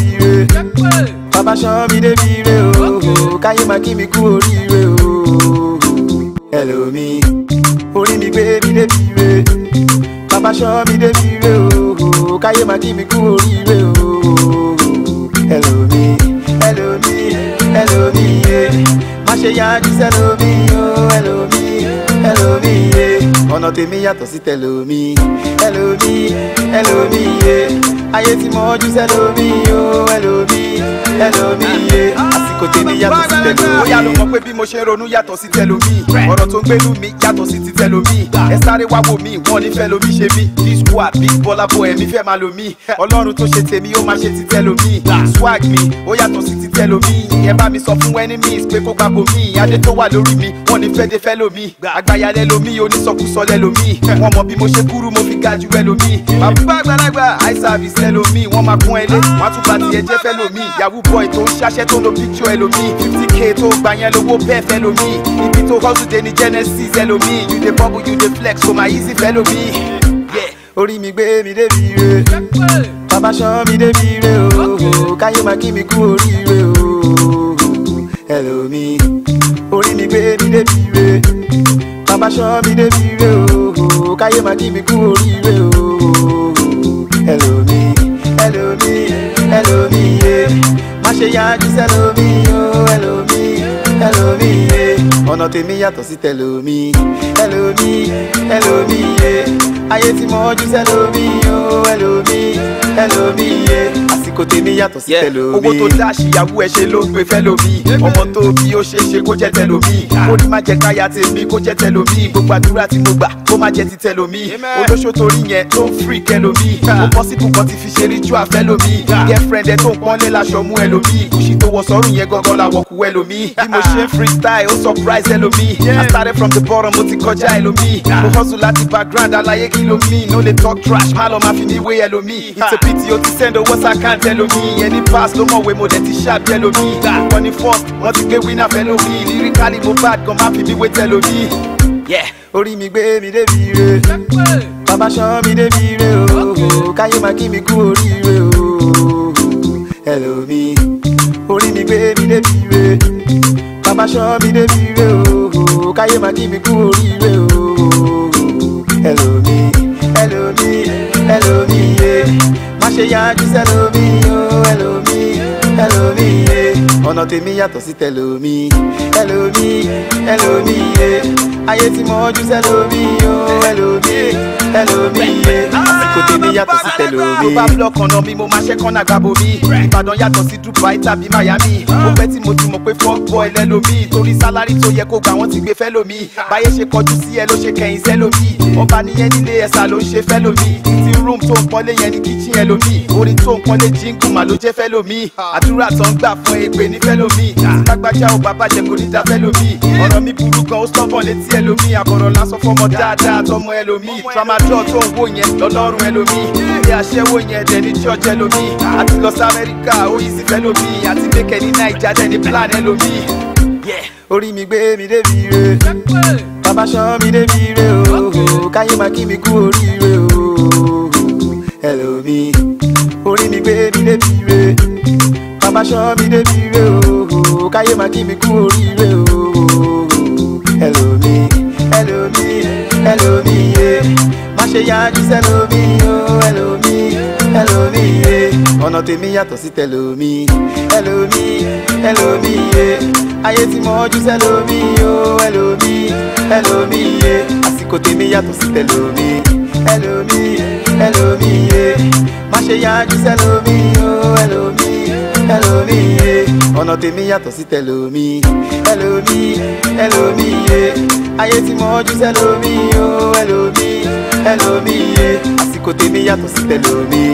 oríire bàbá ṣan mi débi ire o káyé máa kí mi kú oríire o ẹlòmí orí mi gbé mi débi ire bàbá ṣan mi débi ire o káyé máa kí mi kú oríire o ẹlòmí ẹlòmí ẹlòmí yé má ṣe yájú sẹlòmí o ẹlòmí ẹlòmí yé ọ̀nà tèmi yàtọ̀ sí tẹlòmí ẹlòmí ẹlòmí yé ayé ti mọ́ ojú sẹlòmí o ẹlòmíye àsìkò tèmi yàtọ̀ sí tẹlòmíye. bóyá ló mọ̀ pé bí mo ṣe ronú yàtọ̀ sí tẹlòmíye. ọ̀rọ̀ tó ń gbénu mi yàtọ̀ sí ti tẹlòmíye. ẹ sáré wá wò mí wọ́n nífẹ̀ẹ́ lomi ṣe mí. disco àbí bọ́lá bo ẹ̀mí fẹ́ máa lomi. ọlọ́run tó ṣe tèmi ó máa ṣe ti tẹlòmíye. swag mi ó yàtọ̀ sí ti tẹlòmíye. ẹ bá mi sọ fún enemies pé kó gbàgbọ́ mi adé tó wà lórí mi wọn ní fẹ́dé fẹ́ lomi àgbáyà lẹ lomi onísọkúsọ lẹ lomi wọn mọ bí mo ṣe kúrú mo fi ga jù ẹ lomi àbúgbà àgbàlagbà eye service lẹ lomi wọn máa kún ẹ lé á tún bá tiẹ̀ jẹ́ fẹ́ lomi yahoo boy tó ń tó lo picture ẹ lomi fifty k tó gbà yẹn lówó bẹ́ẹ̀ fẹ́ lomi ibi tó hustle dé ní genesis ẹ lomi you dey bubble you dey flex so my easy fẹ́ lomi orí mi gbé mi débi re bàbá ṣọ́ mi débi re o káyé máa kí mi kú oríire o ẹlòmíì pé mi dé bí re bàbá ṣọ́ mi dé bí re o káyé má jí mi kú oríire o ẹlòmí ẹlòmí ẹlòmí yé má ṣe yájú sẹlòmí o ẹlòmí ẹlòmí yé ọ̀nà tèmi yàtọ̀ hello tẹlòmí ẹlòmí ẹlòmí yé ayé tí mo jú sẹlòmí o ẹlòmí ẹlòmí yé kó tẹ níyàtọ̀ sí tẹlomi. owó tó dá ṣìyàwó ẹ ṣe ló gbé fẹ́lómi. ọmọ tó bí ó ṣe ṣe kó jẹ́ tẹlomi. Ah. ó ní má jẹ káyà tèmi kó jẹ́ tẹlomi. gbogbo àdúrà tí mo gbà kó má jẹ ti tẹlomi. olóṣó torí yẹn tó ń fìrí kẹlomi. ó bọ́ sí kùkọ́ ti fi ṣe ritual fẹ́lómi. Ah. girlfriend ẹ tó ń pọ́n lé laṣọ mú ẹlòmí. kùsì tó wọ sọ́rùn yẹn gangan làwọ̀ kú ẹlòmí. bí mo ṣe ah. freestyle ó surprise ẹlòmí. I talk trash má lọ tẹlomi ẹni pass ló mọ̀wé mo dẹ̀ ti ṣàbí ẹlòmí. wọ́n ní first wọ́n ti gbé winner fẹ́lómi lyrically mo bad gan má fi mí wé tẹlomi. orí mi gbé mi débi re bàbá ṣan mi débi re o káyé máa kí mi kú oríire o ẹlòmí. orí mi gbé mi débi re bàbá ṣan mi débi re o káyé máa kí mi kú oríire o ẹlòmí. love ṣe yájú love o love me, yeah. ọ̀nà tèmi yàtọ̀ sí tẹlomi ẹlòmí ẹlòmí yé ayé tí mo ojú sẹlòmí o ẹlòmí ẹlòmí yé àsìkò tèmi yàtọ̀ sí tẹlomi. tó bá blọọkì ọ̀nà mi mo máa ṣẹ́kàn náà gbàgbọ́ mi ìbàdàn yàtọ̀ sí dubai tàbí miami Mo pẹ́ tí mo ti mọ̀ pé fọ́ọ̀k bọ́ ẹlẹ́lòmí torí sálárì tó yẹ kó gbà wọ́n ti gbé fẹ́lòmí báyé ṣe kọjú sí ẹ ló ṣe kẹ̀yìn sẹ́lòmí ọba níyẹn nílé ẹ̀sà ló ń ṣe fẹ́lòmí ti rúùmù tó ń pọ́nlé yẹn ní kíchìn ẹlòmí orin tó ń pọ́nlé jíngùn mà ló jẹ́ fẹ́lòmí àdúrà tó ń gbà fún ègbè ní fẹ́ lómi lágbájá o bàbá jẹ kò ní ta fẹ́ lómi ọ̀rọ̀ mi burú gan ó sọ́bọ̀n létí ẹlòmí àbọ̀rọ̀ lásán fọmọ dáadáa tọmọ ẹlòmí tramadol tó ń wò yẹn lọ́lọ́run ẹlòmí ilé aṣẹ́wó yẹn dẹ̀ ní church ẹlòmí àti lọ sí amẹ́ríkà ó yí sí fẹ́ lómi àti mẹ́kẹ́ ní naija dẹ̀ ní plan ẹlòmí orí mi gbé mi débi re bàbá ṣọ́ mi débi re o káyé máa kí mi kú oríire o ẹlòmí orí mi gbé mi débi re máa ṣọ́ mi débi rè o káyé máa kí mi kú oríire o ẹlòmí ẹlòmí ẹlòmí yé má ṣe yájú sẹ́lòmí o ẹlòmí ẹlòmí yé ọ̀nà tèmi yàtọ̀ sí tẹlòmí ẹlòmí ẹlòmí yé ayé tí mo jú sẹ́lòmí o ẹlòmí ẹlòmí yé àsìkò tèmi yàtọ̀ sí tẹlòmí ẹlòmí ẹlòmí yé má ṣe yájú sẹ́lòmí o ẹlòmí ẹlòmí yé ọ̀nà tèmi yàtọ̀ sí tẹlòmí ẹlòmí ẹlòmí yé ayé tí mo jù sẹlòmí o ẹlòmí ẹlòmí yé àsìkò tèmi yàtọ̀ sí tẹlòmí.